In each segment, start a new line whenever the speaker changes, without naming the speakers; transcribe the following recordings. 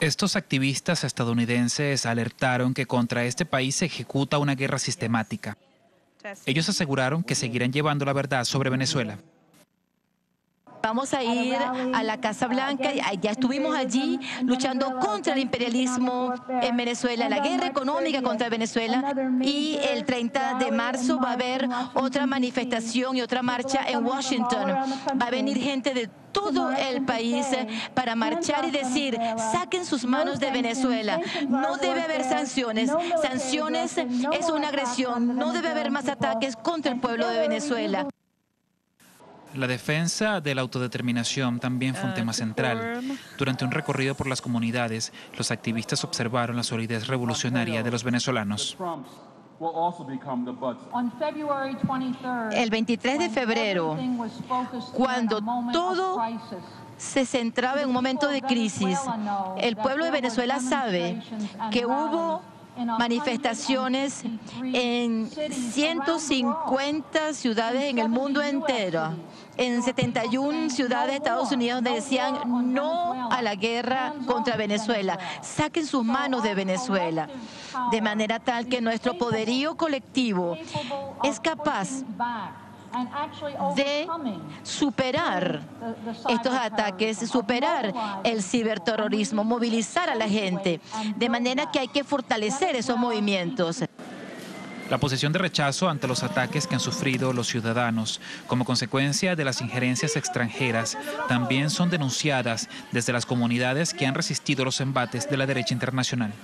Estos activistas estadounidenses alertaron que contra este país se ejecuta una guerra sistemática. Ellos aseguraron que seguirán llevando la verdad sobre Venezuela.
Vamos a ir a la Casa Blanca, ya estuvimos allí luchando contra el imperialismo en Venezuela, la guerra económica contra Venezuela y el 30 de marzo va a haber otra manifestación y otra marcha en Washington. Va a venir gente de todo el país para marchar y decir, saquen sus manos de Venezuela. No debe haber sanciones. Sanciones es una agresión. No debe haber más ataques contra el pueblo de Venezuela.
La defensa de la autodeterminación también fue un tema central. Durante un recorrido por las comunidades, los activistas observaron la solidez revolucionaria de los venezolanos.
El 23 de febrero, cuando todo se centraba en un momento de crisis, el pueblo de Venezuela sabe que hubo manifestaciones en 150 ciudades en el mundo entero, en 71 ciudades de Estados Unidos donde decían no a la guerra contra Venezuela, saquen sus manos de Venezuela, de manera tal que nuestro poderío colectivo es capaz de superar estos ataques, superar el ciberterrorismo, movilizar a la gente, de manera que hay que fortalecer esos movimientos.
La posición de rechazo ante los ataques que han sufrido los ciudadanos como consecuencia de las injerencias extranjeras también son denunciadas desde las comunidades que han resistido los embates de la derecha internacional.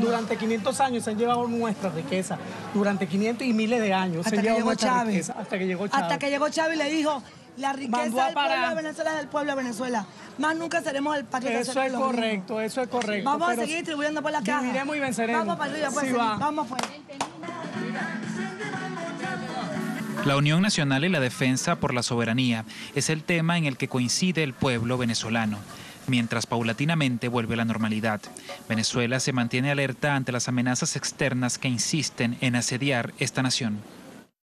Durante 500 años se han llevado nuestra riqueza, durante 500 y miles de años
hasta
se
que llegó
Chávez. hasta que llegó Chávez.
Hasta que llegó Chávez y le dijo, la riqueza del pueblo de Venezuela es del pueblo de Venezuela. Más nunca seremos el patio
Eso es correcto, eso es correcto.
Vamos a seguir distribuyendo por la caja.
Viviremos y venceremos.
Vamos para arriba, pues. Vamos pues.
La Unión Nacional y la defensa por la soberanía es el tema en el que coincide el pueblo venezolano mientras paulatinamente vuelve a la normalidad. Venezuela se mantiene alerta ante las amenazas externas que insisten en asediar esta nación.